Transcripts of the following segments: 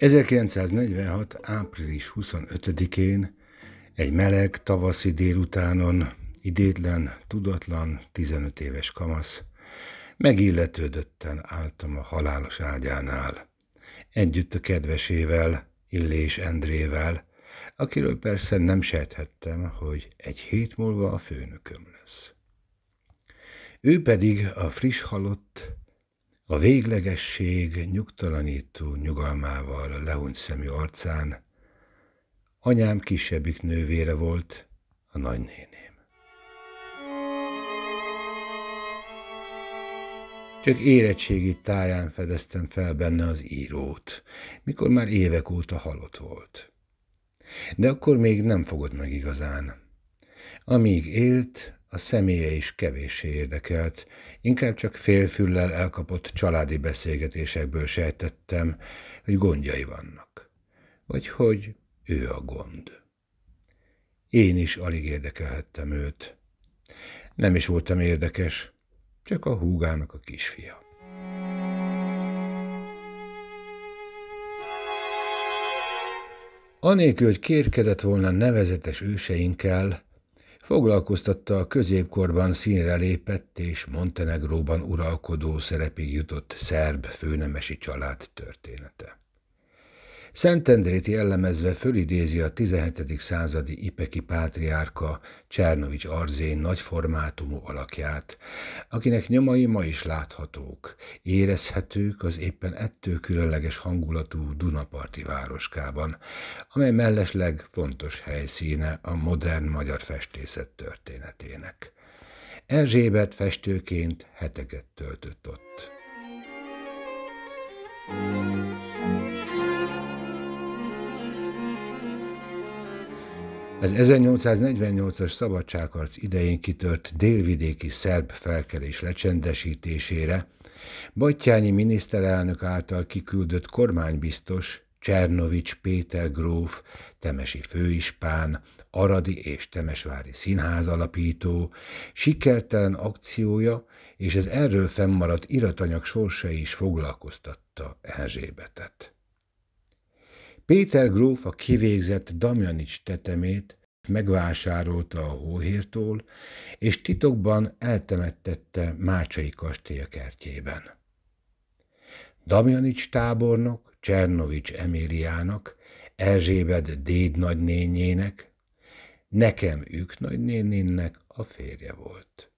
1946. április 25-én egy meleg tavaszi délutánon idétlen, tudatlan, 15 éves kamasz, megilletődötten álltam a halálos ágyánál, együtt a kedvesével, Illés Endrével, akiről persze nem sejthettem, hogy egy hét múlva a főnököm lesz. Ő pedig a friss halott, a véglegesség nyugtalanító nyugalmával lehúnyt szemű arcán anyám kisebbik nővére volt, a nagynéném. Csak érettségi táján fedeztem fel benne az írót, mikor már évek óta halott volt. De akkor még nem fogott meg igazán. Amíg élt, a személye is kevéssé érdekelt, inkább csak félfüllel elkapott családi beszélgetésekből sejtettem, hogy gondjai vannak, vagy hogy ő a gond. Én is alig érdekelhettem őt. Nem is voltam érdekes, csak a húgának a kisfia. Anélkül, hogy kérkedett volna nevezetes őseinkkel, foglalkoztatta a középkorban színre lépett és Montenegróban uralkodó szerepig jutott szerb főnemesi család története. Szentendrét jellemezve fölidézi a 17. századi ipeki pátriárka Csernovics Arzén nagyformátumú alakját, akinek nyomai ma is láthatók, érezhetők az éppen ettől különleges hangulatú Dunaparti városkában, amely mellesleg fontos helyszíne a modern magyar festészet történetének. Erzsébet festőként heteket töltött ott. Az 1848-as szabadságharc idején kitört délvidéki szerb felkelés lecsendesítésére Battyányi miniszterelnök által kiküldött kormánybiztos Csernovics Péter gróf, temesi főispán, aradi és temesvári színház alapító, sikertelen akciója és az erről fennmaradt iratanyag sorsa is foglalkoztatta Erzsébetet. Péter gróf a kivégzett Damjanics tetemét megvásárolta a hóhértól, és titokban eltemettette Mácsai kastély kertjében. Damjanics tábornok Csernovics Emiliának, Erzsébet déd nagynényének, nekem ők nagynénénnek a férje volt.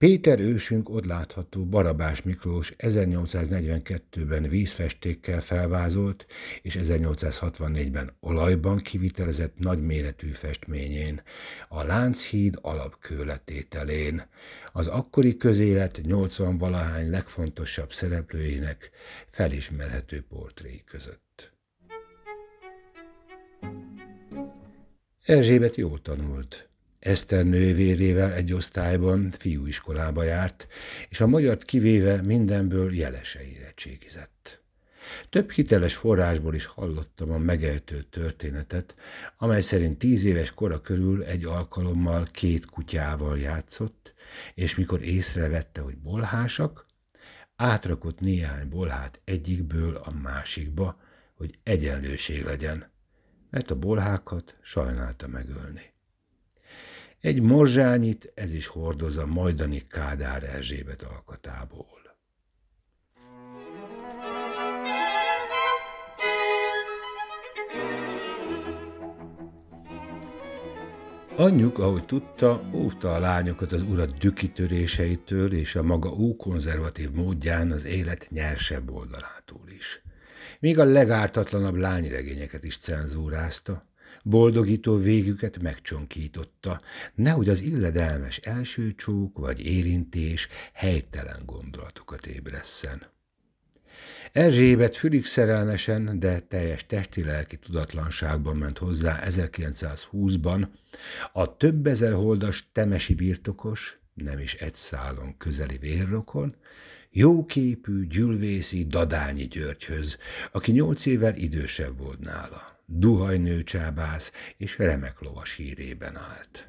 Péter ősünk ott látható Barabás Miklós 1842-ben vízfestékkel felvázolt és 1864-ben olajban kivitelezett nagyméretű festményén, a Lánchíd alapkőletételén, az akkori közélet 80 valahány legfontosabb szereplőjének felismerhető portréi között. Erzsébet jól tanult, Eszter nővérével egy osztályban fiúiskolába járt, és a magyart kivéve mindenből jelese érettségizett. Több hiteles forrásból is hallottam a megejtő történetet, amely szerint tíz éves kora körül egy alkalommal két kutyával játszott, és mikor észrevette, hogy bolhásak, átrakott néhány bolhát egyikből a másikba, hogy egyenlőség legyen, mert a bolhákat sajnálta megölni. Egy morzsányit ez is hordoz a majdani Kádár Erzsébet alkatából. Anyjuk, ahogy tudta, óvta a lányokat az urat dükitöréseitől és a maga ókonzervatív módján az élet nyersebb oldalától is. Még a legártatlanabb lányregényeket is cenzúrázta, boldogító végüket megcsonkította, nehogy az illedelmes első csók vagy érintés helytelen gondolatokat ébresszen. Erzsébet fülig szerelmesen, de teljes testi-lelki tudatlanságban ment hozzá 1920-ban a több ezer holdas temesi birtokos, nem is egy szálon közeli vérrokon, jóképű, gyülvészi Dadányi Györgyhöz, aki nyolc évvel idősebb volt nála duhajnő csábász és remek lovas hírében állt.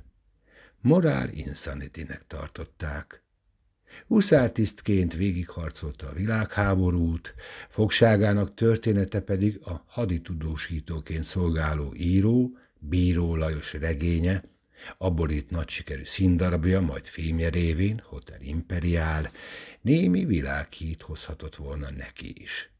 Morál insanitinek tartották. Huszártisztként végigharcolta a világháborút, fogságának története pedig a haditudósítóként szolgáló író, Bíró Lajos regénye, abból itt nagy sikerű színdarabja, majd filmje révén, Hotel Imperiál, némi világhít hozhatott volna neki is.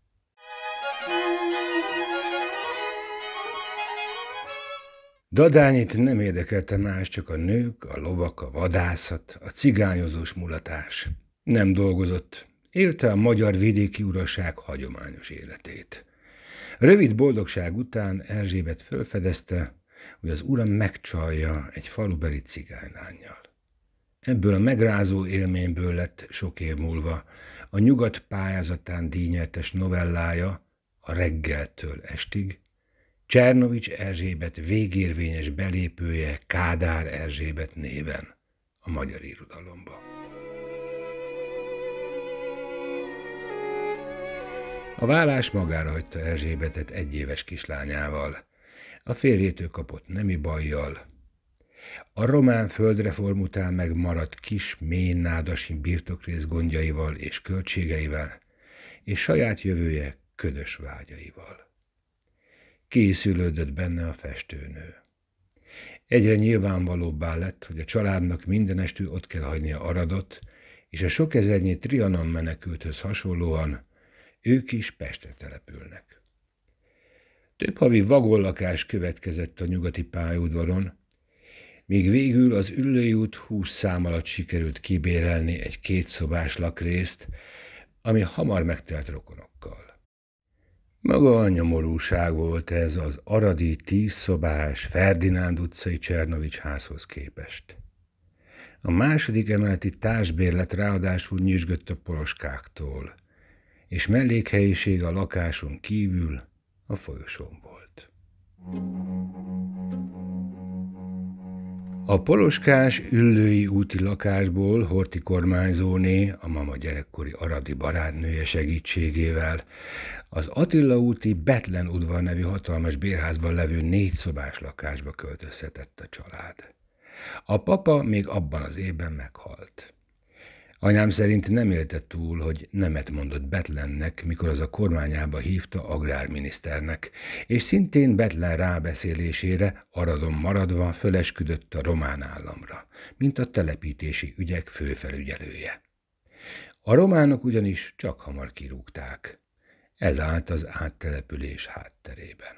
Dadányit nem érdekelte más, csak a nők, a lovak, a vadászat, a cigányozós mulatás. Nem dolgozott, élte a magyar vidéki uraság hagyományos életét. Rövid boldogság után Erzsébet fölfedezte, hogy az ura megcsalja egy falubeli cigánylányjal. Ebből a megrázó élményből lett sok év múlva a nyugat pályázatán dínyertes novellája a reggeltől estig, Csernovics Erzsébet végérvényes belépője Kádár Erzsébet néven a magyar irodalomba. A vállás magára hagyta Erzsébetet egyéves kislányával, a férjétől kapott nemi bajjal. A román földreform után megmaradt kis, mély nádasi birtokrész gondjaival és költségeivel, és saját jövője ködös vágyaival. Készülődött benne a festőnő. Egyre nyilvánvalóbbá lett, hogy a családnak mindenestül ott kell hagynia Aradot, és a sok ezernyi Trianon menekülthöz hasonlóan ők is Pestre települnek. Több havi vagollakás következett a nyugati pályaudvaron, míg végül az Üllői út húsz szám alatt sikerült kibérelni egy kétszobás lakrészt, ami hamar megtelt rokonokkal. Maga a nyomorúság volt ez az aradi tízszobás Ferdinánd utcai Csernovics házhoz képest. A második emeleti társbérlet ráadásul nyüzsgött a poloskáktól, és mellékhelyiség a lakáson kívül a folyosón volt. A poloskás üllői úti lakásból Horti kormányzóné, a mama gyerekkori aradi barátnője segítségével az Attila úti Betlen udvar nevű hatalmas bérházban levő négy szobás lakásba költözhetett a család. A papa még abban az évben meghalt. Anyám szerint nem élte túl, hogy nemet mondott Betlennek, mikor az a kormányába hívta agrárminiszternek, és szintén Betlen rábeszélésére, aradon maradva, fölesküdött a román államra, mint a telepítési ügyek főfelügyelője. A románok ugyanis csak hamar kirúgták. Ez állt az áttelepülés hátterében.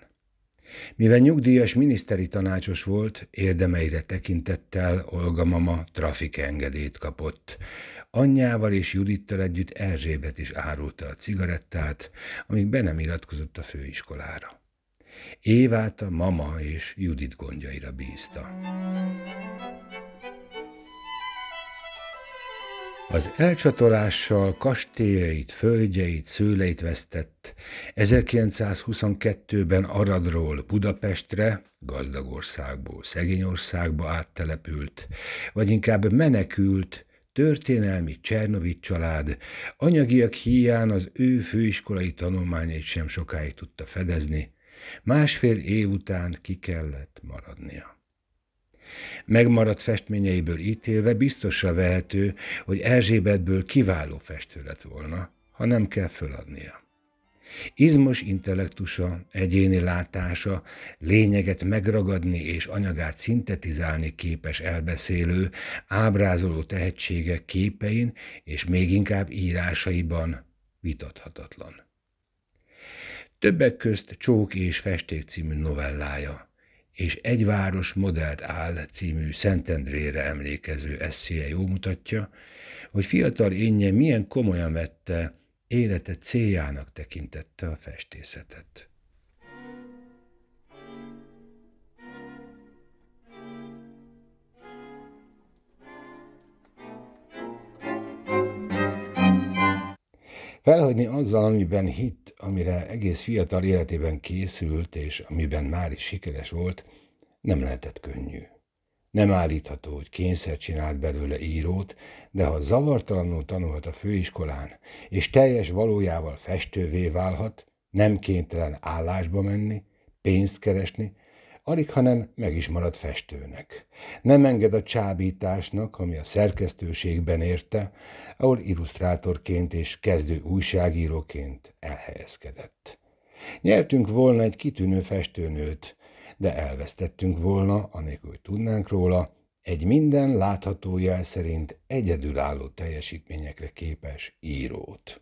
Mivel nyugdíjas miniszteri tanácsos volt, érdemeire tekintettel Olga mama trafikengedélyt kapott, Anyjával és Judittal együtt Erzsébet is árulta a cigarettát, amíg be nem iratkozott a főiskolára. Évát a mama és Judit gondjaira bízta. Az elcsatolással kastélyait, földjeit, szőleit vesztett, 1922-ben Aradról Budapestre, gazdag országból szegény országba áttelepült, vagy inkább menekült, történelmi Csernovics család anyagiak híján az ő főiskolai tanulmányait sem sokáig tudta fedezni, másfél év után ki kellett maradnia. Megmaradt festményeiből ítélve biztosra vehető, hogy Erzsébetből kiváló festő lett volna, ha nem kell föladnia. Izmos intellektusa, egyéni látása, lényeget megragadni és anyagát szintetizálni képes elbeszélő, ábrázoló tehetsége képein és még inkább írásaiban vitathatatlan. Többek közt Csók és Festék című novellája, és Egy város modellt áll című Szentendrére emlékező eszéje jó mutatja, hogy fiatal énje milyen komolyan vette élete céljának tekintette a festészetet. Felhagyni azzal, amiben hitt, amire egész fiatal életében készült, és amiben már is sikeres volt, nem lehetett könnyű. Nem állítható, hogy kényszer csinált belőle írót, de ha zavartalanul tanulhat a főiskolán, és teljes valójával festővé válhat, nem kénytelen állásba menni, pénzt keresni, Alig, hanem meg is marad festőnek. Nem enged a csábításnak, ami a szerkesztőségben érte, ahol illusztrátorként és kezdő újságíróként elhelyezkedett. Nyertünk volna egy kitűnő festőnőt, de elvesztettünk volna, anélkül, tudnánk róla, egy minden látható jel szerint egyedülálló teljesítményekre képes írót.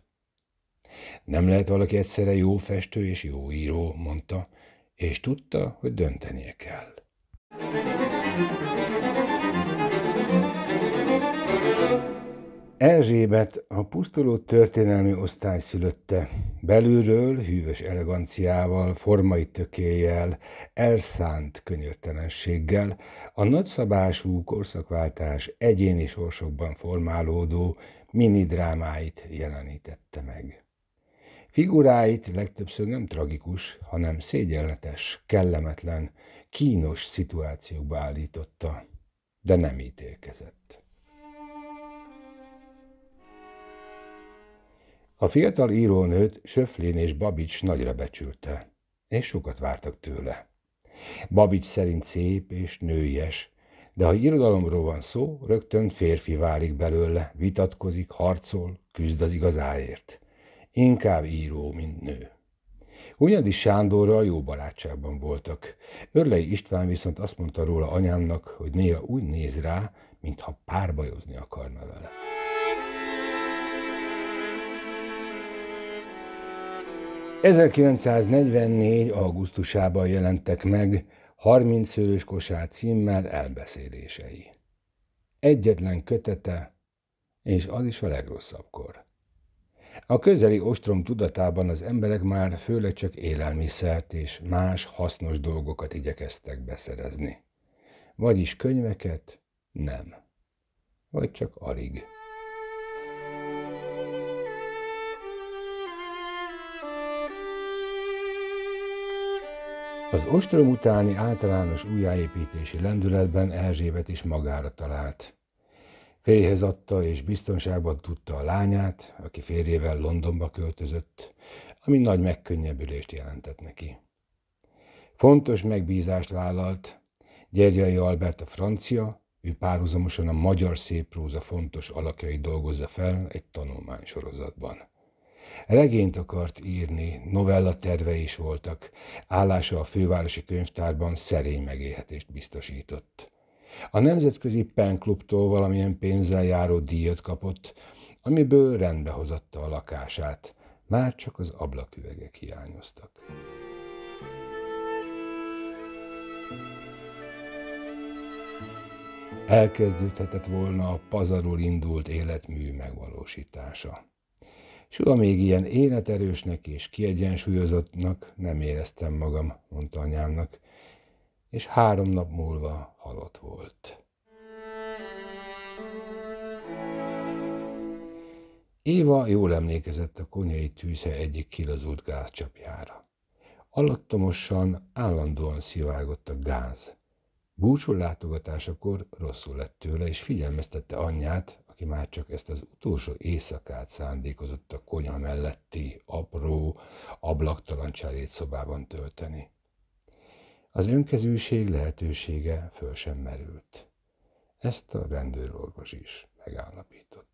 Nem lehet valaki egyszerre jó festő és jó író, mondta, és tudta, hogy döntenie kell. Erzsébet a pusztuló történelmi osztály szülötte, belülről hűvös eleganciával, formai tökéjel, elszánt könyörtelenséggel, a nagyszabású korszakváltás egyéni sorsokban formálódó minidrámáit jelenítette meg. Figuráit legtöbbször nem tragikus, hanem szégyenletes, kellemetlen, kínos szituációkba állította, de nem ítélkezett. A fiatal írónőt Söflén és Babics nagyra becsülte, és sokat vártak tőle. Babics szerint szép és nőies, de ha irodalomról van szó, rögtön férfi válik belőle, vitatkozik, harcol, küzd az igazáért. Inkább író, mint nő. Hunyadi Sándorral jó barátságban voltak. Örlei István viszont azt mondta róla anyámnak, hogy néha úgy néz rá, mintha párbajozni akarna vele. 1944. augusztusában jelentek meg 30 szőrös kosár címmel elbeszélései. Egyetlen kötete, és az is a legrosszabbkor. A közeli ostrom tudatában az emberek már főleg csak élelmiszert és más hasznos dolgokat igyekeztek beszerezni. Vagyis könyveket nem. Vagy csak alig. Az ostrom utáni általános újjáépítési lendületben Erzsébet is magára talált. Férjhez adta és biztonságban tudta a lányát, aki férjével Londonba költözött, ami nagy megkönnyebbülést jelentett neki. Fontos megbízást vállalt, Gyergyai Albert a francia, ő párhuzamosan a magyar széppróza fontos alakjait dolgozza fel egy tanulmánysorozatban. Regényt akart írni, novella terve is voltak, állása a fővárosi könyvtárban szerény megélhetést biztosított. A Nemzetközi Penklubtól valamilyen pénzzel járó díjat kapott, amiből rendbe hozatta a lakását, már csak az ablaküvegek hiányoztak. Elkezdődhetett volna a pazarul indult életmű megvalósítása. Soha még ilyen életerősnek és kiegyensúlyozottnak nem éreztem magam, mondta anyámnak, és három nap múlva halott volt. Éva jól emlékezett a konyai tűze egyik kilazult gázcsapjára. Alattomosan, állandóan szivágott a gáz. Búcsú látogatásakor rosszul lett tőle, és figyelmeztette anyját, aki már csak ezt az utolsó éjszakát szándékozott a konyha melletti, apró, ablaktalan szobában tölteni. Az önkezűség lehetősége föl sem merült. Ezt a rendőrorvos is megállapított.